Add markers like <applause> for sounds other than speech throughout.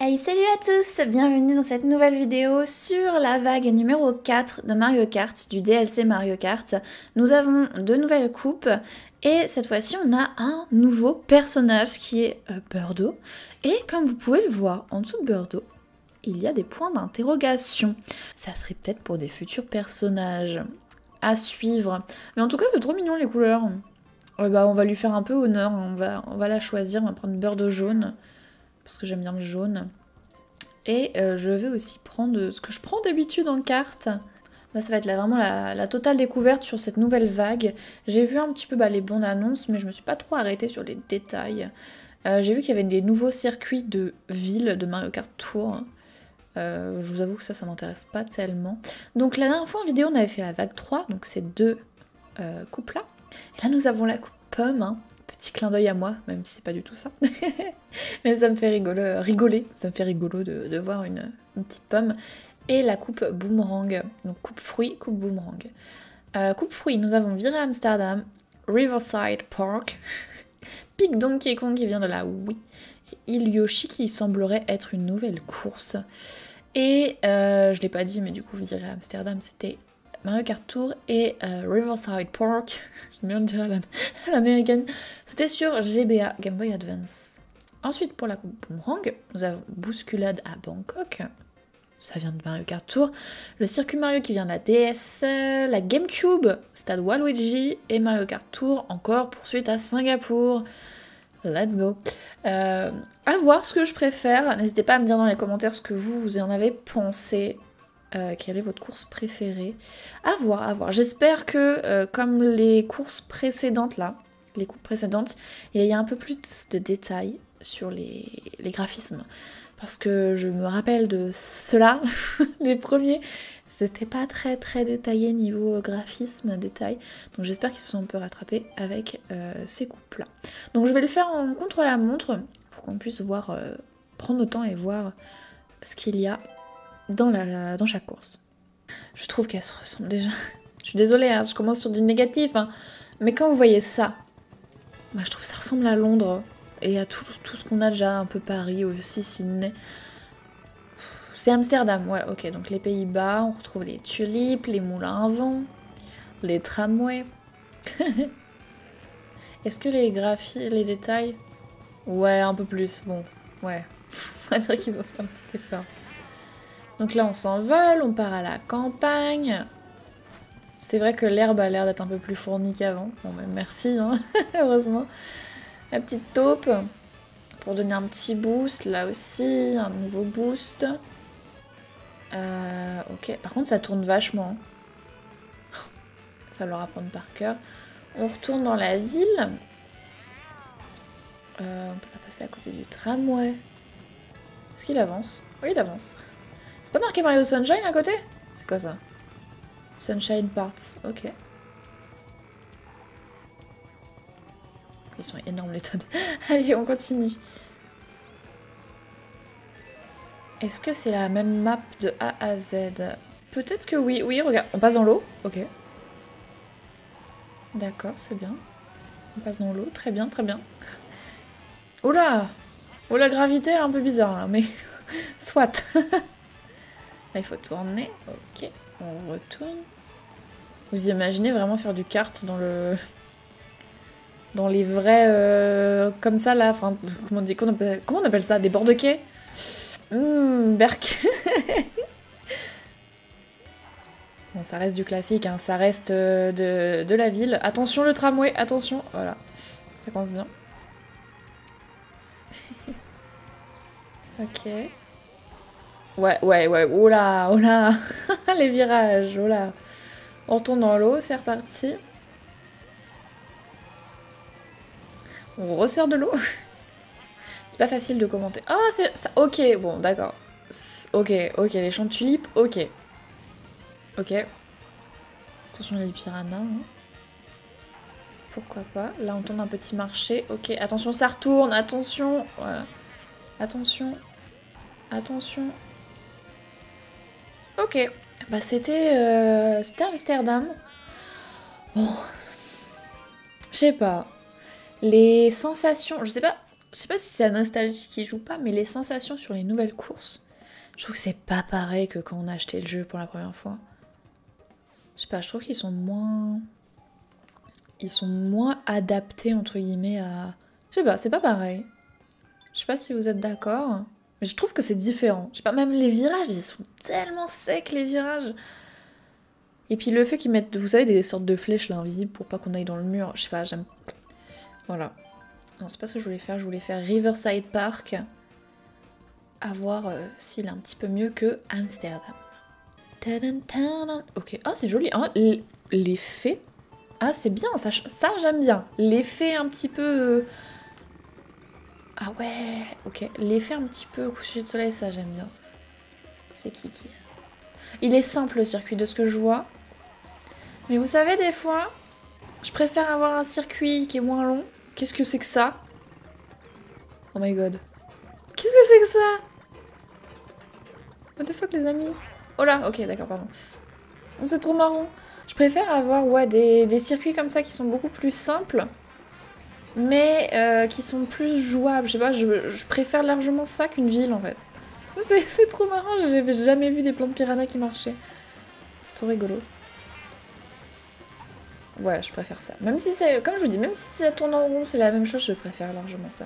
Hey salut à tous, bienvenue dans cette nouvelle vidéo sur la vague numéro 4 de Mario Kart, du DLC Mario Kart. Nous avons de nouvelles coupes et cette fois-ci on a un nouveau personnage qui est euh, Birdo. Et comme vous pouvez le voir en dessous de Birdo, il y a des points d'interrogation. Ça serait peut-être pour des futurs personnages à suivre. Mais en tout cas c'est trop mignon les couleurs. bah, on va lui faire un peu honneur, on va, on va la choisir, on va prendre Birdo jaune parce que j'aime bien le jaune. Et euh, je vais aussi prendre ce que je prends d'habitude en carte. Là, ça va être vraiment la, totale découverte sur cette nouvelle vague. J'ai vu un petit peu bah, les bonnes annonces, mais je me suis pas trop arrêtée sur les détails. Euh, j'ai vu qu'il y avait des nouveaux circuits de ville de Mario Kart Tour. Euh, je vous avoue que ça, ça m'intéresse pas tellement. Donc la dernière fois en vidéo, on avait fait la vague 3, donc ces deux coupes-là. Là, nous avons la coupe pomme. Hein. Petit clin d'œil à moi, même si c'est pas du tout ça. <laughs> Mais ça me fait rigoler, rigoler. ça me fait rigolo de, voir une, petite pomme. Et la coupe boomerang, donc coupe fruit, coupe boomerang. Euh, coupe fruit, nous avons viré Amsterdam, Riverside Park, <laughs> Pic Donkey Kong qui vient de la Wii, et Yoshi qui semblerait être une nouvelle course. Et euh, je l'ai pas dit, mais du coup, virer Amsterdam, c'était Mario Kart Tour et euh, Riverside Park, <laughs> j'aime bien le dire à l'américaine, c'était sur GBA, Game Boy Advance. Ensuite, pour la coupe Boomerang, nous avons Bousculade à Bangkok, ça vient de Mario Kart Tour, le circuit Mario qui vient de la DS, la GameCube, Stade Waluigi et Mario Kart Tour, encore poursuite à Singapour. Let's go. Euh, à voir ce que je préfère. N'hésitez pas à me dire dans les commentaires ce que vous, vous en avez pensé. Euh, quelle est votre course préférée? À voir, à voir. J'espère que, euh, comme les courses précédentes là, les coupes précédentes, il y a un peu plus de détails sur les, graphismes. Parce que je me rappelle de cela, <laughs> les premiers, c'était pas très très détaillé niveau graphisme, détail. Donc j'espère qu'ils se sont un peu rattrapés avec euh, ces coupes là. Donc je vais le faire en contre-la-montre pour qu'on puisse voir, prendre le temps et voir ce qu'il y a dans, la, dans chaque course. Je trouve qu'elles se ressemblent déjà. <laughs> je suis désolée, hein, je commence sur du négatif, hein. mais quand vous voyez ça, bah, je trouve que ça ressemble à Londres et à tout, tout ce qu'on a déjà, un peu Paris aussi, Sydney. C'est Amsterdam, ouais, ok, donc les Pays-Bas, on retrouve les tulipes, les moulins à vent, les tramways. <laughs> Est-ce que les graphies, les détails? Ouais, un peu plus, bon, ouais. On va dire qu'ils ont fait un petit effort. Donc là, on s'envole, on part à la campagne. C'est vrai que l'herbe a l'air d'être un peu plus fournie qu'avant. Bon, ben merci, hein, <laughs> heureusement. La petite taupe, pour donner un petit boost. Là aussi, un nouveau boost. Euh, ok, par contre, ça tourne vachement. Il va falloir apprendre par cœur. On retourne dans la ville. Euh, on peut pas passer à côté du tramway. Est-ce qu'il avance? Oui, il avance. C'est pas marqué Mario Sunshine à côté? C'est quoi ça? Sunshine Parts, ok. Ils sont énormes les Toads. <laughs> Allez, on continue. Est-ce que c'est la même map de A à Z? Peut-être que oui. Oui, regarde, on passe dans l'eau. Ok. D'accord, c'est bien. On passe dans l'eau, très bien, très bien. Oh là Oh la gravité est un peu bizarre là, mais <laughs> soit <laughs> il faut tourner. Ok, on retourne. Vous imaginez vraiment faire du kart dans le... Dans les vrais... Euh, comme ça, là. Enfin, comment, on dit, comment, on appelle, ça Des bords de quai? Hum, Berk. <laughs> bon, ça reste du classique, hein. ça reste euh, de, de la ville. Attention le tramway, attention. Voilà, ça commence bien. <laughs> ok. Ouais, ouais, ouais. Oh là, oh là. <laughs> Les virages, oh là. On retourne dans l'eau, c'est reparti. On resserre de l'eau. <laughs> c'est pas facile de commenter. Oh, c'est ça. Ok, bon, d'accord. Ok, ok, les champs de tulipes, ok. Ok. Attention les piranhas. Hein. Pourquoi pas. Là, on tourne un petit marché. Ok, attention, ça retourne. Attention. Voilà. Attention. Attention. Ok. Bah c'était euh, c'était Amsterdam. Bon. Je sais pas. Les sensations, je sais pas Je sais pas si c'est la nostalgie qui joue pas, mais les sensations sur les nouvelles courses, je trouve que c'est pas pareil que quand on a acheté le jeu pour la première fois. Je sais pas, je trouve qu'ils sont moins. Ils sont moins adaptés, entre guillemets, à. Je sais pas, c'est pas pareil. Je sais pas si vous êtes d'accord. Mais je trouve que c'est différent. Je sais pas, même les virages, ils sont tellement secs, les virages. Et puis le fait qu'ils mettent, vous savez, des sortes de flèches là invisibles pour pas qu'on aille dans le mur. Je sais pas, j'aime. Voilà. Non, c'est pas ce que je voulais faire. Je voulais faire Riverside Park. À voir euh, s'il est un petit peu mieux que Amsterdam. Ok. Oh, c'est joli. Oh, L'effet. Ah, c'est bien. Ça, ça j'aime bien. L'effet un petit peu. Euh, ah ouais. Ok. L'effet un petit peu coucher de soleil, ça, j'aime bien. C'est Kiki. Il est simple le circuit de ce que je vois. Mais vous savez, des fois, je préfère avoir un circuit qui est moins long Qu'est-ce que c'est que ça? Oh my god. Qu'est-ce que c'est que ça? What the fuck les amis? Oh là, ok d'accord, pardon. C'est trop marrant. Je préfère avoir ouais, des, circuits comme ça qui sont beaucoup plus simples, mais euh, qui sont plus jouables. Je sais pas, je, préfère largement ça qu'une ville en fait. C'est <laughs> trop marrant, j'avais jamais vu des plans de piranha qui marchaient. C'est trop rigolo. Ouais, je préfère ça. Même si c'est, comme je vous dis, même si ça tourne en rond, c'est la même chose, je préfère largement ça.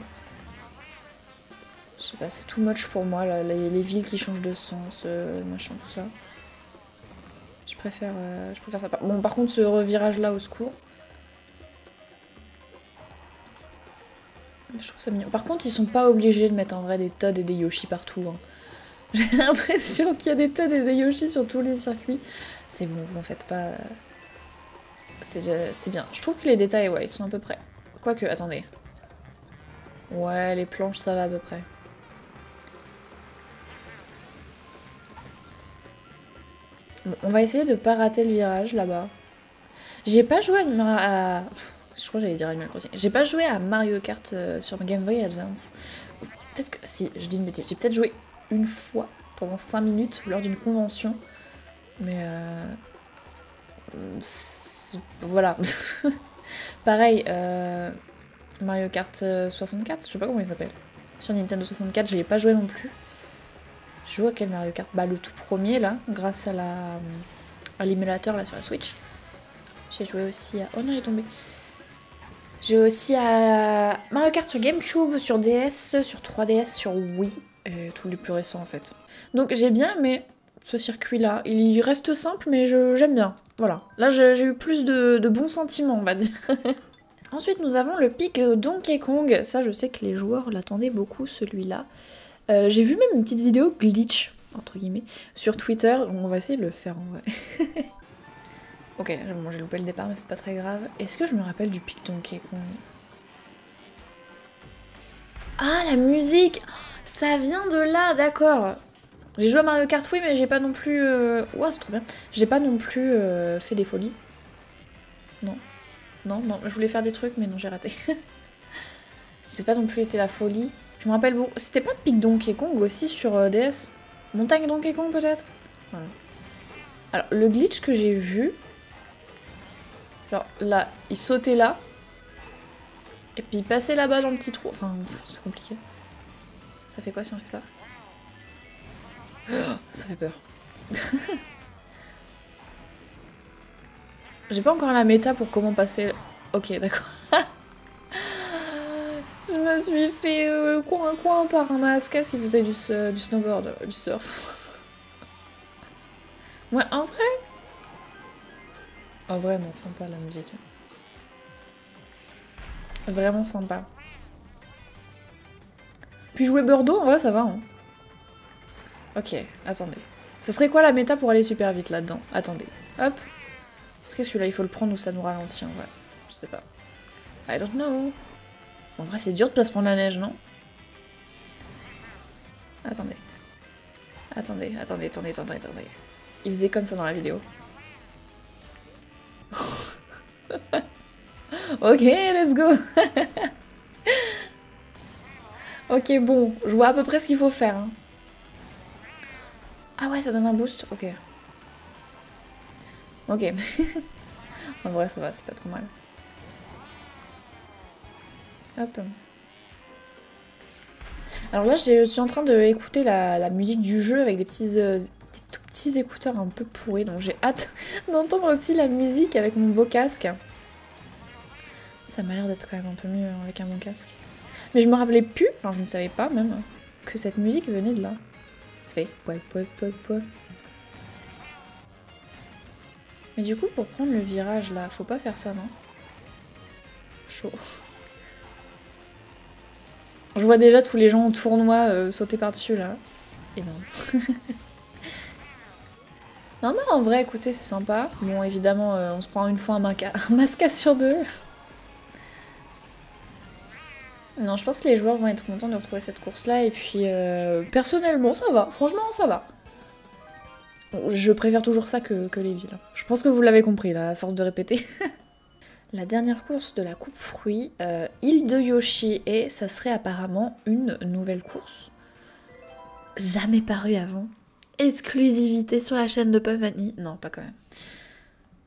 Je sais pas, c'est too much pour moi, les, villes qui changent de sens, euh, machin, tout ça. Je préfère, euh, je préfère ça. Bon, par contre, ce revirage là, au secours. Je trouve ça mignon. Par contre, ils sont pas obligés de mettre en vrai des Todd et des Yoshi partout. Hein. <laughs> J'ai l'impression qu'il y a des Todd et des Yoshi sur tous les circuits. C'est bon, vous en faites pas. Euh c'est bien. Je trouve que les détails, ouais, ils sont à peu près. Quoique, attendez. Ouais, les planches, ça va à peu près. Bon, on va essayer de pas rater le virage là-bas. J'ai pas joué à... Je crois que j'allais dire Animal Crossing. J'ai pas joué à Mario Kart euh, sur Game Boy Advance. Peut-être que... Si, je dis une bêtise. J'ai peut-être joué une fois pendant 5 minutes lors d'une convention. Mais... Euh voilà. <laughs> Pareil, euh, Mario Kart 64, euh, je sais pas comment il s'appelle. Sur Nintendo 64, je n'y ai pas joué non plus. Je joue à quel Mario Kart? Bah le tout premier là, grâce à la à l'émulateur là sur la Switch. J'ai joué aussi à... Oh non, il est tombé. J'ai aussi à Mario Kart sur GameCube, sur DS, sur 3DS, sur Wii, tous les plus récents en fait. Donc j'ai bien mais ce circuit-là. Il reste simple, mais j'aime bien. Voilà. Là, j'ai eu plus de, bons sentiments, on va dire. <laughs> Ensuite, nous avons le pic Donkey Kong. Ça, je sais que les joueurs l'attendaient beaucoup, celui-là. Euh, j'ai vu même une petite vidéo glitch, entre guillemets, sur Twitter. On va essayer de le faire, en vrai. <laughs> ok, bon, j'ai loupé le départ, mais c'est pas très grave. Est-ce que je me rappelle du pic Donkey Kong Ah, la musique Ça vient de là, d'accord j'ai joué à Mario Kart, oui, mais j'ai pas non plus... Euh... c'est trop bien. J'ai pas non plus euh, fait des folies. Non. Non, non, je voulais faire des trucs, mais non, j'ai raté. <laughs> sais pas non plus été la folie. Je me rappelle beaucoup... C'était pas Pic Donkey Kong aussi sur euh, DS Montagne Donkey Kong peut-être? Voilà. Alors, le glitch que j'ai vu... Genre, là, il sautait là. Et puis il passait là-bas dans le petit trou. Enfin, c'est compliqué. Ça fait quoi si on fait ça ça fait peur. <laughs> J'ai pas encore la méta pour comment passer... Ok, d'accord. <laughs> Je me suis fait euh, coin coin par un masque qui faisait du, du snowboard, euh, du surf. <laughs> ouais, en vrai En vrai, non, sympa la musique. Vraiment sympa. Puis jouer Bordeaux, en vrai, ça va. Hein. Ok, attendez. Ça serait quoi la méta pour aller super vite là-dedans? Attendez. Hop. Est-ce que celui-là, il faut le prendre ou ça nous ralentit en vrai? Je sais pas. I don't know. En vrai, c'est dur de pas se prendre la neige, non? Attendez. Attendez, attendez, attendez, attendez, attendez. Il faisait comme ça dans la vidéo. <laughs> ok, let's go <laughs> Ok, bon, je vois à peu près ce qu'il faut faire. Hein. Ah ouais, ça donne un boost Ok. Ok. <laughs> en vrai, ça va, c'est pas trop mal. Hop. Alors là, je suis en train d'écouter la, la musique du jeu avec des petits, euh, petits écouteurs un peu pourris, donc j'ai hâte <laughs> d'entendre aussi la musique avec mon beau casque. Ça m'a l'air d'être quand même un peu mieux hein, avec un bon casque. Mais je me rappelais plus, enfin je ne savais pas même, que cette musique venait de là. Ça fait. Mais du coup, pour prendre le virage là, faut pas faire ça, non? Chaud. Je vois déjà tous les gens au tournoi euh, sauter par-dessus là. Et non. <laughs> non mais en vrai, écoutez, c'est sympa. Bon, évidemment, euh, on se prend une fois un, <laughs> un masca sur deux. Non, je pense que les joueurs vont être contents de retrouver cette course-là. Et puis, euh, personnellement, ça va. Franchement, ça va. Je préfère toujours ça que, les villes. Je pense que vous l'avez compris, là, à force de répéter. <laughs> la dernière course de la coupe fruits, euh, île de Yoshi, et ça serait apparemment une nouvelle course. Jamais paru avant. Exclusivité sur la chaîne de Pavani. Non, pas quand même.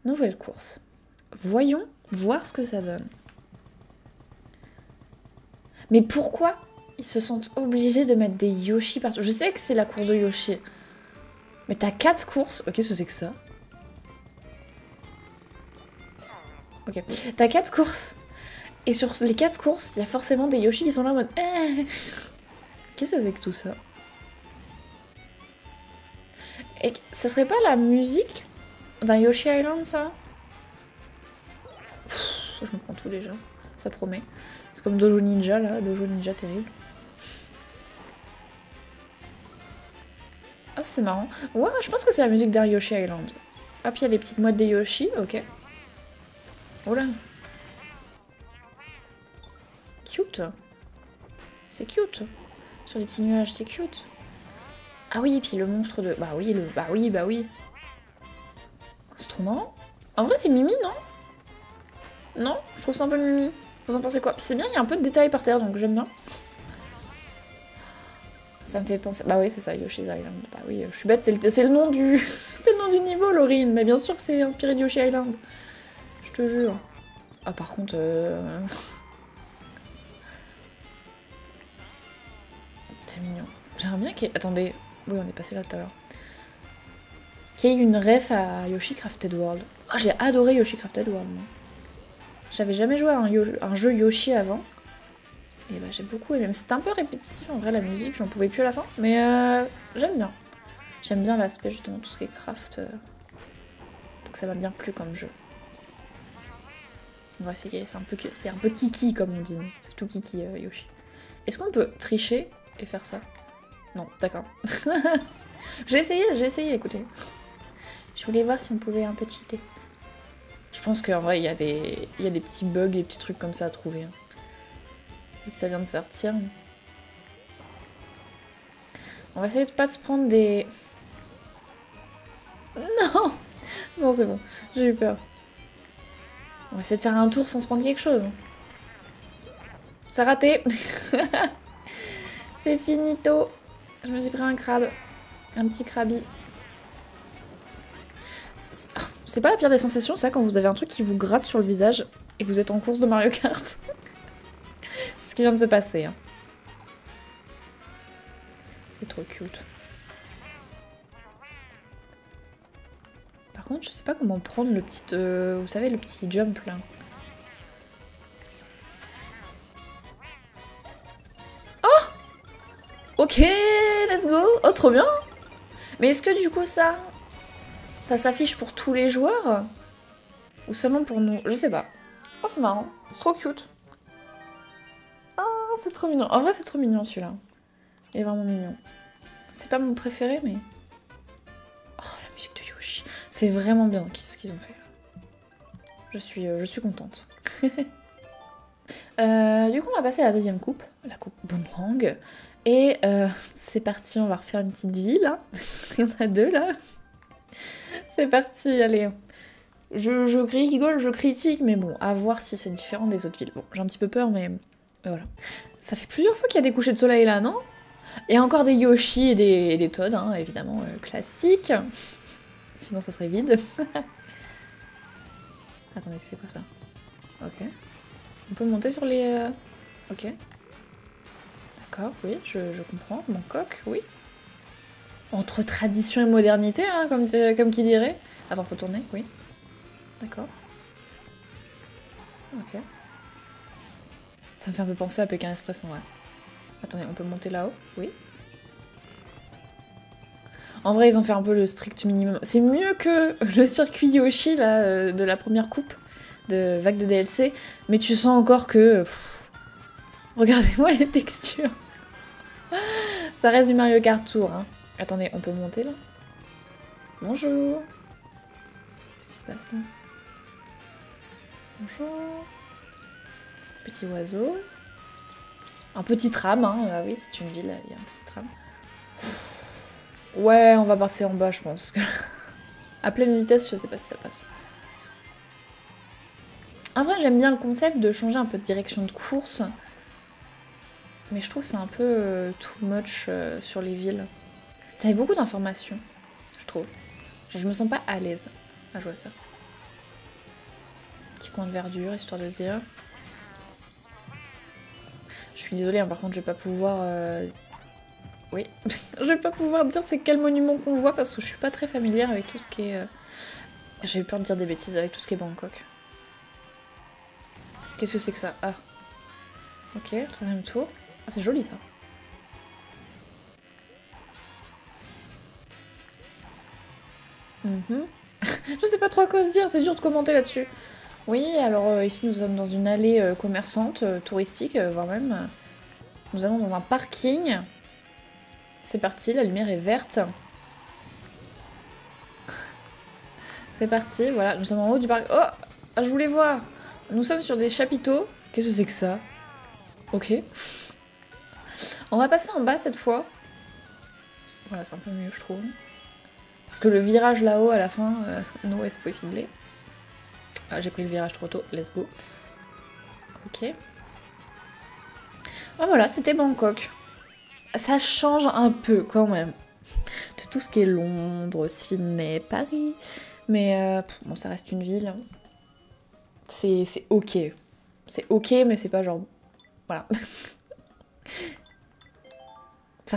Nouvelle course. Voyons voir ce que ça donne. Mais pourquoi ils se sentent obligés de mettre des Yoshi partout? Je sais que c'est la course de Yoshi. Mais t'as 4 courses. Ok, que c'est que ça Ok. T'as 4 courses. Et sur les 4 courses, il y a forcément des Yoshi qui sont là en mode... Eh. Qu'est-ce que c'est que tout ça? Et ça serait pas la musique d'un Yoshi Island, ça? Je me prends tout déjà. Ça promet. C'est comme Dojo Ninja, là. Dojo Ninja terrible. Oh, c'est marrant. Ouais, je pense que c'est la musique d'un Yoshi Island. Ah, il y a les petites modes des Yoshi, ok. Oh là. Cute. C'est cute. Sur les petits nuages, c'est cute. Ah oui, et puis le monstre de... Bah oui, le... Bah oui, bah oui. C'est trop marrant. En vrai, c'est Mimi, non? Non? Je trouve ça un peu Mimi. Vous en pensez quoi? C'est bien, il y a un peu de détails par terre, donc j'aime bien. Ça me fait penser... Bah oui, c'est ça, Yoshi's Island. Bah oui, je suis bête, c'est le... nom du... <laughs> c'est le nom du niveau, Laurine. Mais bien sûr que c'est inspiré de Yoshi Island. Je te jure. Ah, par contre... Euh, <laughs> c'est mignon. J'aimerais bien qu'il. Attendez. Oui, on est passé là tout à l'heure. Qu'il y ait une ref à Yoshi Crafted World. Oh, j'ai adoré Yoshi Crafted World, moi. J'avais jamais joué à un, jeu Yoshi avant. Et bah j'ai beaucoup aimé. C'était un peu répétitif en vrai la musique, j'en pouvais plus à la fin. Mais euh, j'aime bien. J'aime bien l'aspect justement tout ce qui est craft. Euh. Donc ça m'a bien plu comme jeu. Ouais, c'est un, peu, un peu kiki comme on dit. C'est tout kiki euh, Yoshi. Est-ce qu'on peut tricher et faire ça? Non, d'accord. <laughs> j'ai essayé, j'ai essayé, écoutez. Je voulais voir si on pouvait un peu cheater. Je pense qu'en vrai, il y, a des... y des petits bugs, des petits trucs comme ça à trouver. Hein. Ça vient de sortir. On va essayer de pas se prendre des... <laughs> Non Non, c'est bon. J'ai eu peur. On va essayer de faire un tour sans se prendre quelque chose. Ça raté <laughs> C'est finito Je me suis pris un crabe. Un petit crabi. C'est pas la pire des sensations, ça, quand vous avez un truc qui vous gratte sur le visage et que vous êtes en course de Mario Kart. <laughs> C'est ce qui vient de se passer. Hein. C'est trop cute. Par contre, je sais pas comment prendre le petit... Euh, vous savez, le petit jump, là. Ok, let's go Oh, trop bien Mais est-ce que du coup, ça, ça s'affiche pour tous les joueurs Ou seulement pour nous? Je sais pas. Oh, c'est marrant. C'est trop cute. Oh, c'est trop mignon. En vrai, c'est trop mignon celui-là. Il est vraiment mignon. C'est pas mon préféré, mais... Oh, la musique de Yoshi. C'est vraiment bien ce qu'ils ont fait. Je suis, euh, je suis contente. <laughs> Euh, du coup, on va passer à la deuxième coupe, la coupe Boomerang. Et euh, c'est parti, on va refaire une petite ville. <laughs> Il y en a deux là. C'est parti, allez. Je, rigole, je critique, mais bon, à voir si c'est différent des autres villes. Bon, j'ai un petit peu peur, mais voilà. Ça fait plusieurs fois qu'il y a des couchers de soleil là, non? Et encore des Yoshi et des, Toads, hein, évidemment, euh, classiques. Sinon, ça serait vide. <laughs> Attendez, c'est quoi ça? Ok. On peut monter sur les... Euh, ok. D'accord, oui, je, comprends. Bangkok, oui. Entre tradition et modernité, hein, comme, comme qui dirait. Attends, faut tourner, oui. D'accord. Ok. Ça me fait un peu penser à Pékin Express en vrai. Attendez, on peut monter là-haut? Oui. En vrai, ils ont fait un peu le strict minimum. C'est mieux que le circuit Yoshi là, euh, de la première coupe de vague de DLC, mais tu sens encore que... Regardez-moi les textures. Ça reste du Mario Kart Tour. Hein. Attendez, on peut monter là Bonjour Qu'est-ce qui se passe là? Bonjour Petit oiseau. Un petit tram, hein. Ah oui, c'est une ville, il y a un petit tram. Ouais, on va partir en bas, je pense. à <laughs> pleine vitesse, je sais pas si ça passe. En vrai, j'aime bien le concept de changer un peu de direction de course. Mais je trouve c'est un peu euh, too much euh, sur les villes. Ça fait beaucoup d'informations, je trouve. Je me sens pas à l'aise à jouer à ça. Petit coin de verdure, histoire de dire. Je suis désolée, hein, par contre, je vais pas pouvoir... Euh, oui, <laughs> je vais pas pouvoir dire c'est quel monument qu'on voit parce que je suis pas très familière avec tout ce qui est... J'ai eu peur de dire des bêtises avec tout ce qui est Bangkok. Qu'est-ce que c'est que ça? Ah. Ok, troisième tour. Ah, c'est joli ça. Mhm. <laughs> je sais pas trop quoi dire, c'est dur de commenter là-dessus. Oui, alors euh, ici nous sommes dans une allée euh, commerçante, euh, touristique, voire même. Nous allons dans un parking. C'est parti, la lumière est verte. <laughs> C'est parti, voilà, nous sommes en haut du parc. Oh ah, Je voulais voir Nous sommes sur des chapiteaux. Qu'est-ce que c'est que ça? Ok. On va passer en bas cette fois. Voilà, c'est un peu mieux, je trouve. Parce que le virage là-haut, à la fin, euh, no est possible? Ah, j'ai pris le virage trop tôt, let's go. Ok. Ah voilà, c'était Bangkok. Ça change un peu quand même de tout ce qui est Londres, Sydney, Paris. Mais euh, bon, ça reste une ville. C'est ok. C'est ok, mais c'est pas genre... Voilà. <laughs>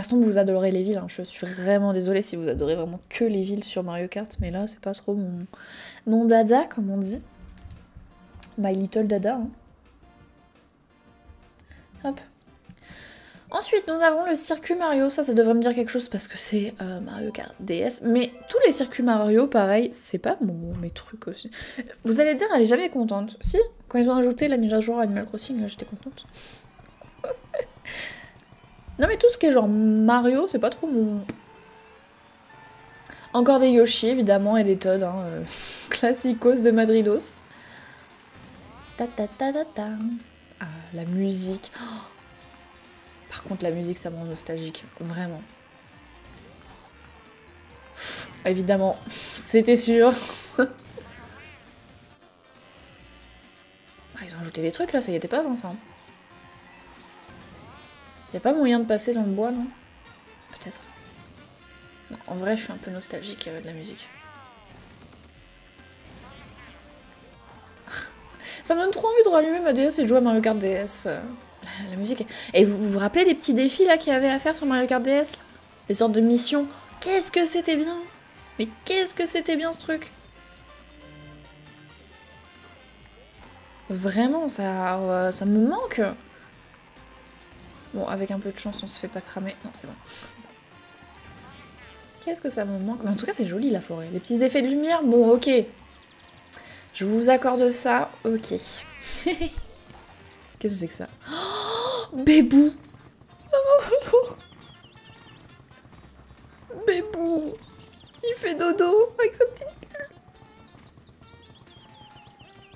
Ça vous adorez les villes. Hein. Je suis vraiment désolée si vous adorez vraiment que les villes sur Mario Kart, mais là, c'est pas trop mon, mon dada, comme on dit. My little dada. Hein. Hop. Ensuite, nous avons le circuit Mario. Ça, ça devrait me dire quelque chose parce que c'est euh, Mario Kart DS. Mais tous les circuits Mario, pareil, c'est pas mon, mes trucs aussi. Vous allez dire, elle est jamais contente. Si, quand ils ont ajouté la mise à jour Animal Crossing, là, j'étais contente. <laughs> Non mais tout ce qui est genre Mario, c'est pas trop mon... Encore des Yoshi évidemment et des Todd, hein, euh, <laughs> classicos de Madridos. Ta ta ta ta ta. Ah, la musique. Oh. Par contre la musique ça me rend nostalgique, vraiment. évidemment, <laughs> c'était sûr. <laughs> ah, ils ont ajouté des trucs là, ça y était pas avant ça. Hein. Y a pas moyen de passer dans le bois, non? Peut-être. en vrai, je suis un peu nostalgique avec la musique. <laughs> Ça me donne trop envie de rallumer ma DS et de jouer à Mario Kart DS. La, musique. Et vous, vous rappelez des petits défis là qu'il y avait à faire sur Mario Kart DS Les sortes de missions. Qu'est-ce que c'était bien Mais qu'est-ce que c'était bien ce truc Vraiment, ça, euh, ça me manque. Bon, avec un peu de chance, on se fait pas cramer. Non, c'est bon. Qu'est-ce que ça me manque Mais en tout cas, c'est joli la forêt. Les petits effets de lumière, bon, ok. Je vous accorde ça, ok. <laughs> Qu'est-ce que c'est que ça oh, Bébou <laughs> Bébou Il fait dodo avec sa petite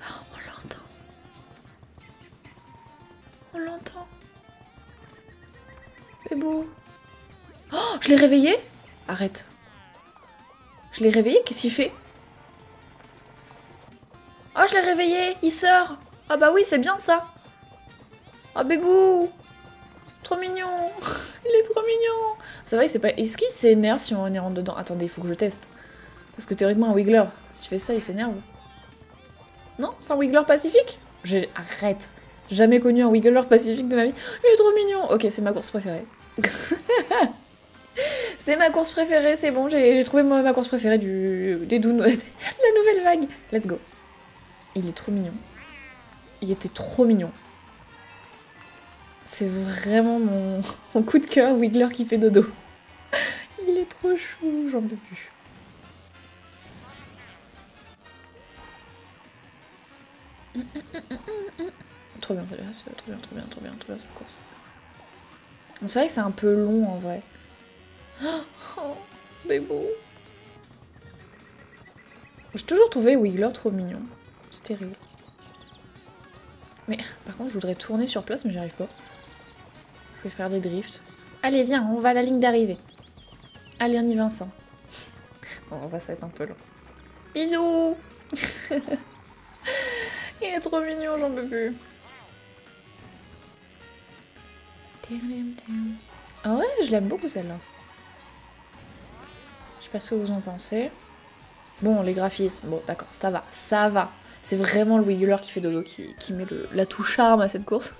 <gasps> on l'entend. On l'entend. Oh, je l'ai réveillé. Arrête. Je l'ai réveillé Qu'est-ce qu'il fait? Oh, je l'ai réveillé Il sort. Ah bah oui, c'est bien ça. Oh, bébou. Trop mignon. <laughs> Il est trop mignon. C'est vrai c'est pas... Est-ce qu'il s'énerve si on y rentre dedans? Attendez, il faut que je teste. Parce que théoriquement, un Wiggler, s'il fait ça, il s'énerve. Non? C'est un Wiggler pacifique? Arrête. Jamais connu un Wiggler pacifique de ma vie. Il est trop mignon. Ok, c'est ma course préférée. <laughs> c'est ma course préférée, c'est bon, j'ai trouvé ma, course préférée du, des Dune, <laughs> la nouvelle vague. Let's go. Il est trop mignon. Il était trop mignon. C'est vraiment mon, <laughs> mon, coup de cœur, Wiggler qui fait dodo. Il est trop chou, j'en peux plus. Trop bien, trop bien, trop bien, trop bien, trop bien, trop bien cette course. C'est vrai que c'est un peu long en vrai. <gasps> Oh, mais beau. J'ai toujours trouvé Wiggler trop mignon. C'est terrible. Mais par contre, je voudrais tourner sur place, mais j'y arrive pas. Je vais faire des drifts. Allez, viens, on va à la ligne d'arrivée. Allez, on y Vincent. <laughs> Bon, on va, ça va être un peu long. Bisous <laughs> Il est trop mignon, j'en peux plus. Ah ouais, je l'aime beaucoup celle-là. Je sais pas ce que vous en pensez. Bon, les graphismes, bon d'accord, ça va, ça va. C'est vraiment le Wiggler qui fait dodo, qui, met la touche charme à cette course.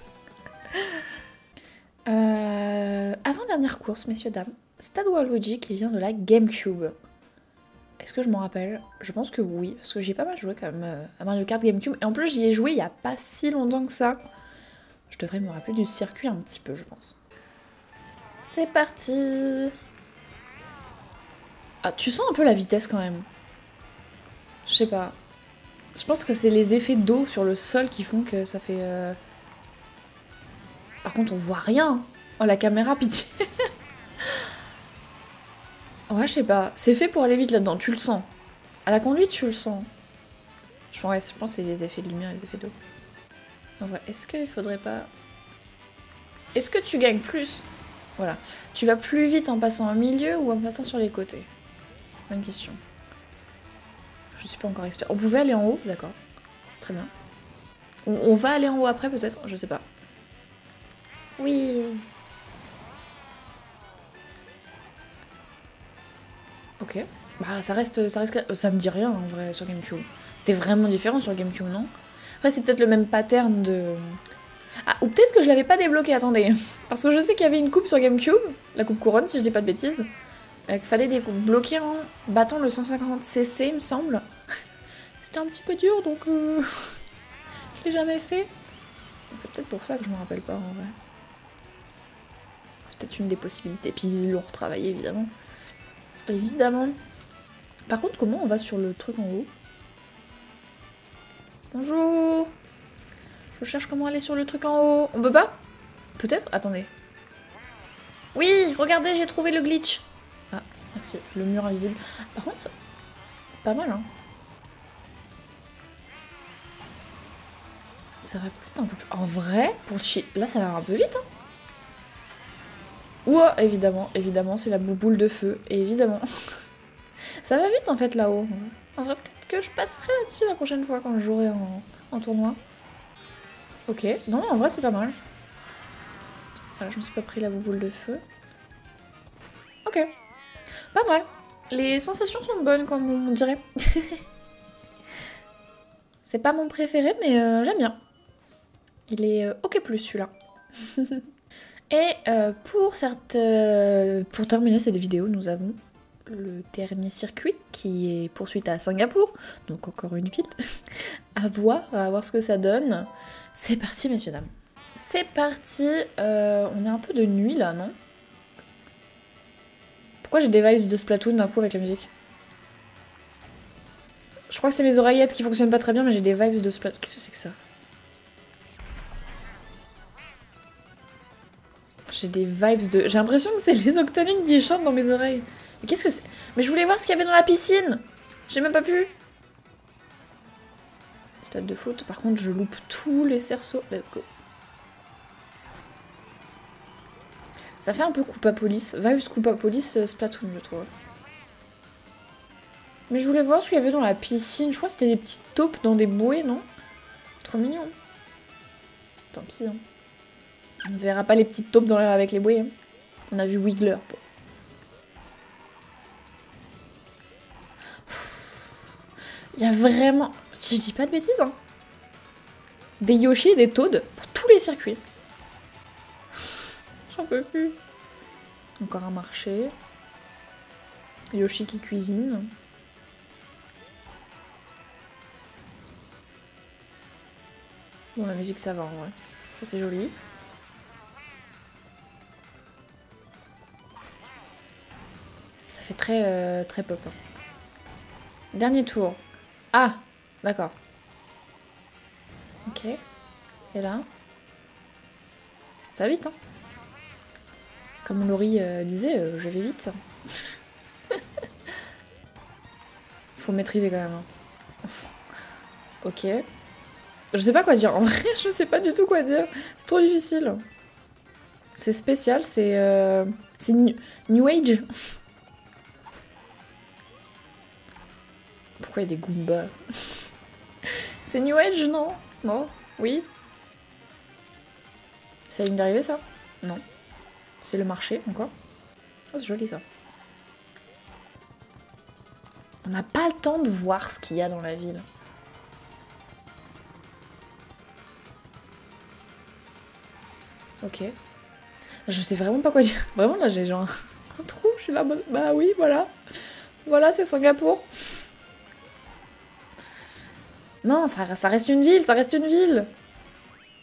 <laughs> euh, Avant-dernière course, messieurs, dames. Stade Waluigi qui vient de la Gamecube. Est-ce que je m'en rappelle? Je pense que oui, parce que j'ai pas mal joué quand même euh, à Mario Kart Gamecube. Et en plus, j'y ai joué il y a pas si longtemps que ça. Je devrais me rappeler du circuit un petit peu, je pense. C'est parti Ah, tu sens un peu la vitesse quand même. Je sais pas. Je pense que c'est les effets d'eau sur le sol qui font que ça fait... Euh, Par contre, on voit rien. Oh, la caméra, <laughs> pitié. ouais, je sais pas. C'est fait pour aller vite là-dedans, tu le sens. À la conduite, tu le sens. Je pense, je pense que c'est les effets de lumière et les effets d'eau. En vrai, est-ce qu'il faudrait pas... Est-ce que tu gagnes plus? Voilà. Tu vas plus vite en passant au milieu ou en passant sur les côtés? Bonne question. Je suis pas encore expert. On pouvait aller en haut, d'accord. Très bien. On, va aller en haut après peut-être? Je sais pas. Oui. Ok. Bah ça reste, ça reste, ça me dit rien en vrai sur GameCube. C'était vraiment différent sur GameCube, non? Après c'est peut-être le même pattern de... Ah, ou peut-être que je l'avais pas débloqué, attendez. <laughs> Parce que je sais qu'il y avait une coupe sur GameCube, la coupe couronne si je dis pas de bêtises. Il fallait des bloquer en battant le 150cc, il me semble. <laughs> C'était un petit peu dur, donc euh, <laughs> je l'ai jamais fait. C'est peut-être pour ça que je me rappelle pas, en vrai. C'est peut-être une des possibilités. Puis ils l'ont retravaillé, évidemment. Évidemment. Par contre, comment on va sur le truc en haut? Bonjour Je cherche comment aller sur le truc en haut. On peut pas? Peut-être? Attendez. Oui, regardez, j'ai trouvé le glitch. Merci. Le mur invisible. Par contre, pas mal, hein. Ça va peut-être un peu plus... En vrai, pour chier... Là, ça va un peu vite, hein. Ouah, évidemment, évidemment, c'est la bouboule de feu. Évidemment. <laughs> ça va vite, en fait, là-haut. En vrai, peut-être que je passerai là-dessus la prochaine fois quand je jouerai en, tournoi. Ok. Non, en vrai, c'est pas mal. Voilà, je me suis pas pris la bouboule de feu. Ok. Pas mal. Les sensations sont bonnes, comme on dirait. <laughs> C'est pas mon préféré, mais euh, j'aime bien. Il est euh, ok plus celui-là. <laughs> Et euh, pour, cette, pour terminer cette vidéo, nous avons le dernier circuit qui est poursuite à Singapour. Donc encore une ville. <laughs> à voir, à voir ce que ça donne. C'est parti, messieurs, dames. C'est parti. on est un peu de nuit là, non? Pourquoi j'ai des vibes de Splatoon d'un coup avec la musique? Je crois que c'est mes oreillettes qui fonctionnent pas très bien, mais j'ai des vibes de Splatoon. Qu'est-ce que c'est que ça? J'ai des vibes de... J'ai l'impression que c'est les octolines qui chantent dans mes oreilles. Qu'est-ce que c'est? Mais je voulais voir ce qu'il y avait dans la piscine J'ai même pas pu Stade de foot. Par contre, je loupe tous les cerceaux. Let's go. Ça fait un peu Coupa Police. Vibes Coupa Police euh, Splatoon, je trouve. Mais je voulais voir ce qu'il y avait dans la piscine. Je crois que c'était des petites taupes dans des bouées, non? Trop mignon. Tant pis. Hein. On verra pas les petites taupes dans l'air avec les bouées. Hein. On a vu Wiggler. Il y a vraiment, si je dis pas de bêtises, hein, des Yoshi et des Toads pour les circuits. <laughs> J'en peux plus. Encore un marché. Yoshi qui cuisine. Bon, la musique, ça va en vrai. Ça, c'est joli. Ça fait très, euh, très pop. Hein. Dernier tour. Ah D'accord. Ok. Et là? Ça va vite, hein Comme Laurie euh, disait, euh, je vais vite. <laughs> Faut maîtriser quand même. Hein. ok. Je sais pas quoi dire. <laughs> En vrai, je sais pas du tout quoi dire. C'est trop difficile. C'est spécial, c'est... Euh, c'est New Age. Pourquoi il y a des Goombas <laughs> C'est New Age, non Non Oui C'est la ligne d'arrivée, ça Non. C'est le marché, encore oh, C'est joli, ça. On n'a pas le temps de voir ce qu'il y a dans la ville. Ok. Je sais vraiment pas quoi dire. <laughs> Vraiment, là, j'ai genre un trou. Je suis là, bah oui, voilà. Voilà, c'est Singapour. Non, ça, reste une ville, ça reste une ville.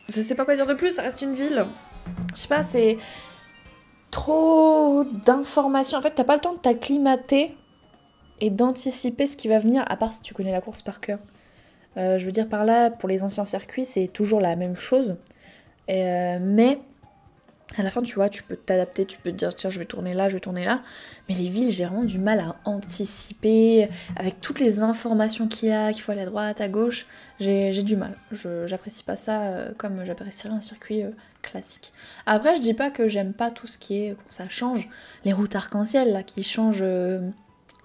Je sais pas quoi dire de plus, ça reste une ville. Je sais pas, c'est trop d'informations. En fait, t'as pas le temps de t'acclimater et d'anticiper ce qui va venir, à part si tu connais la course par cœur. Euh, je veux dire par là, pour les anciens circuits, c'est toujours la même chose. Euh, mais à la fin, tu vois, tu peux t'adapter, tu peux te dire, tiens, je vais tourner là, je vais tourner là. Mais les villes, j'ai vraiment du mal à anticiper. Avec toutes les informations qu'il y a, qu'il faut aller à droite, à gauche, j'ai du mal. J'apprécie pas ça euh, comme j'apprécierais un circuit euh, classique. Après, je dis pas que j'aime pas tout ce qui est, quand ça change. Les routes arc-en-ciel, là, qui changent, euh,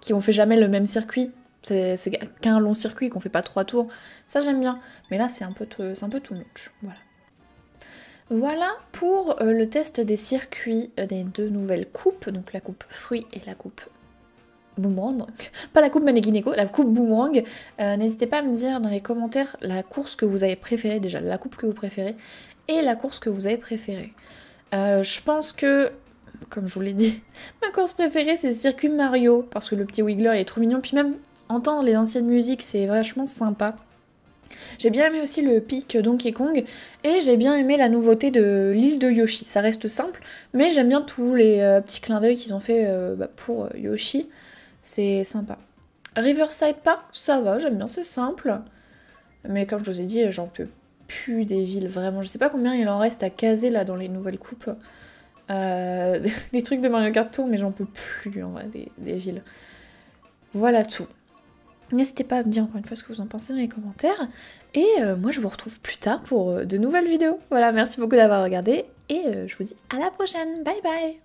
qui ont fait jamais le même circuit. C'est qu'un long circuit, qu'on fait pas trois tours. Ça, j'aime bien. Mais là, c'est un, peu un peu too much. Voilà. Voilà pour euh, le test des circuits euh, des deux nouvelles coupes, donc la coupe fruit et la coupe boomerang, donc pas la coupe Manekineko, la coupe boomerang. Euh, n'hésitez pas à me dire dans les commentaires la course que vous avez préférée déjà, la coupe que vous préférez et la course que vous avez préférée. je pense que, comme je vous l'ai dit, <laughs> ma course préférée c'est Circuit Mario parce que le petit Wiggler est trop mignon, puis même entendre les anciennes musiques c'est vachement sympa. J'ai bien aimé aussi le pic Donkey Kong et j'ai bien aimé la nouveauté de l'île de Yoshi. Ça reste simple, mais j'aime bien tous les euh, petits clins d'œil qu'ils ont fait euh, bah, pour euh, Yoshi. C'est sympa. Riverside Park, ça va, j'aime bien, c'est simple. Mais comme je vous ai dit, j'en peux plus des villes, vraiment. Je sais pas combien il en reste à caser là dans les nouvelles coupes. <laughs> des trucs de Mario Kart Tour, mais j'en peux plus en vrai des villes. Voilà tout. N'hésitez pas à me dire encore une fois ce que vous en pensez dans les commentaires. Et euh, moi, je vous retrouve plus tard pour euh, de nouvelles vidéos. Voilà, merci beaucoup d'avoir regardé. Et euh, je vous dis à la prochaine. Bye bye